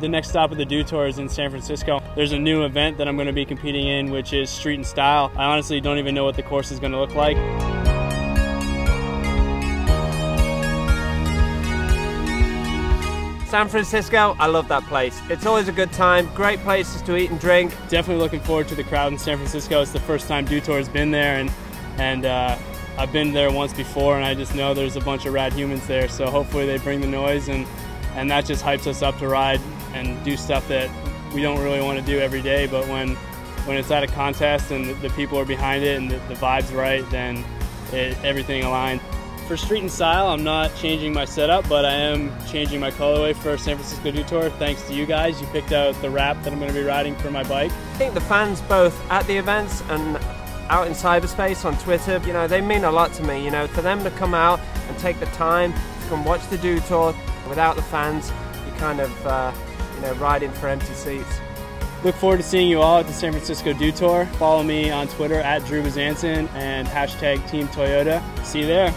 the next stop of the Dew Tour is in San Francisco. There's a new event that I'm going to be competing in, which is Street and Style. I honestly don't even know what the course is going to look like. San Francisco, I love that place. It's always a good time, great places to eat and drink. Definitely looking forward to the crowd in San Francisco. It's the first time Dew Tour has been there, and and uh, I've been there once before, and I just know there's a bunch of rad humans there. So hopefully they bring the noise, and and that just hypes us up to ride and do stuff that we don't really want to do every day. But when when it's at a contest and the, the people are behind it and the, the vibe's right, then it, everything aligns. For street and style, I'm not changing my setup, but I am changing my colorway for San Francisco Dew Tour. Thanks to you guys, you picked out the wrap that I'm going to be riding for my bike. I think the fans both at the events and out in cyberspace on Twitter, you know, they mean a lot to me. You know, for them to come out and take the time to come watch the Dew Tour without the fans, you kind of, uh, you know, riding for empty seats. Look forward to seeing you all at the San Francisco Dew Tour. Follow me on Twitter at Drew Bezanson and hashtag Team Toyota. See you there.